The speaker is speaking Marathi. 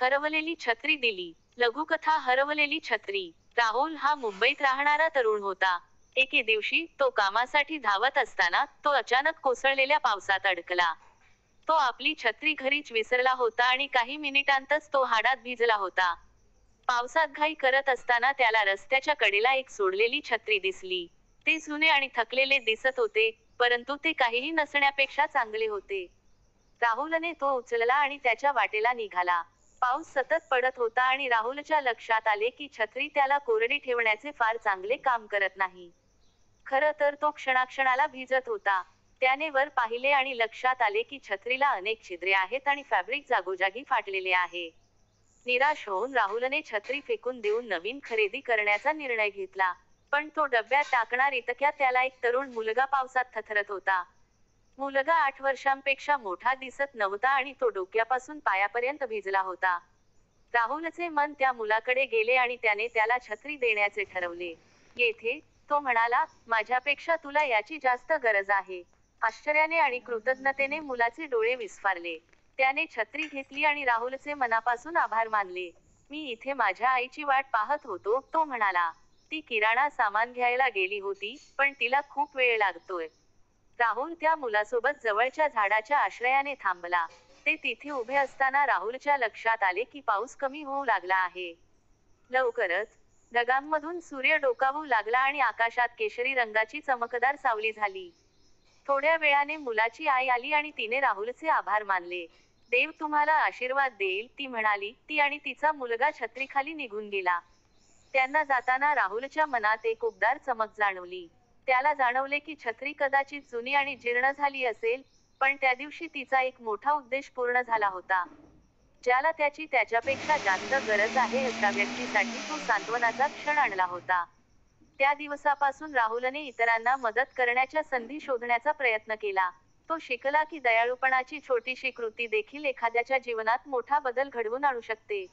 हरवलेली छत्री दिली. लघुकथा हरवलेली छत्री. राहुल हा मुंबईत राहणारा तरुण होता. एके दिवशी तो कामासाठी धावत असताना तो अचानक कोसळलेल्या पावसात अडकला. तो आपली छत्री घरीच विसरला होता आणि काही मिनिटांतच तो हाडात भिजला होता. पावसात घाई करत असताना त्याला रस्त्याच्या कडेला एक सोडलेली छत्री दिसली. ते जुने आणि थकलेले दिसत होते परंतु ते काहीही नसण्यापेक्षा चांगले होते. राहुलने तो उचलला आणि त्याच्या वाटेला निघाला. पाऊस सतत पडत होता आणि राहुलच्या लक्षात आले की छत्री त्याला कोरडी ठेवण्याचे फार चांगले काम करत नाही. खरं तर तो क्षणाक्षणाला भिजत होता. त्याने वर पाहिले आणि लक्षात आले की छत्रीला अनेक छिद्रे आहेत आणि फॅब्रिक जागोजागी फाटलेले आहे. निराश होऊन राहुलने छत्री फेकून देऊन नवीन खरेदी करण्याचा निर्णय घेतला. पण तो डब्यात टाकणार इतक्या त्याला एक तरुण मुलगा पावसात थथरत होता. मुलगा आठ वर्षांपेक्षा मोठा दिसत नव्हता आणि तो डोक्यापासून पायापर्यंत भिजला होता. राहुलचे मन त्या मुलाकडे गेले आणि त्याने त्याला छत्री देण्याचे ठरवले. येथे तो म्हणाला माझ्यापेक्षा तुला याची जास्त गरज आहे. आश्चर्याने आणि कृतज्ञतेने मुलाचे डोळे विस्फारले. त्याने छत्री घेतली आणि राहुलचे मनापासून आभार मानले. मी इथे माझ्या आईची वाट पाहत होतो तो म्हणाला. ती किराणा सामान घ्यायला गेली होती पण तिला खूप वेळ लागतोय. राहुल त्या मुलासोबत जवळच्या झाडाच्या आश्रयाने थांबला. ते तिथे उभे असताना राहुलच्या लक्षात आले की पाऊस कमी होऊ लागला आहे. लवकरच ढगांमधून सूर्य डोकावू लागला आणि आकाशात केशरी रंगाची चमकदार सावली झाली. थोड्या वेळाने मुलाची आई आली आणि तिने राहुलचे आभार मानले. देव तुम्हाला आशीर्वाद देईल ती म्हणाली. ती आणि तिचा मुलगा छत्रीखाली निघून गेला. त्यांना जाताना राहुलच्या मनात एक उबदार चमक जाणवली. त्याला जाणवले की छत्री कदाचित जुनी आणि जीर्ण झाली असेल पण त्या दिवशी तिचा एक मोठा उद्देश पूर्ण झाला होता. ज्याला त्याची त्याच्यापेक्षा जास्त गरज आहे अशा व्यक्तीसाठी तो सांत्वनाचा क्षण आणला होता. त्या दिवसापासून राहुलने इतरांना मदत करण्याच्या संधी शोधण्याचा प्रयत्न केला. तो शिकला की दयाळूपणाची छोटीशी कृती देखील एखाद्याच्या जीवनात मोठा बदल घडवून आणू शकते.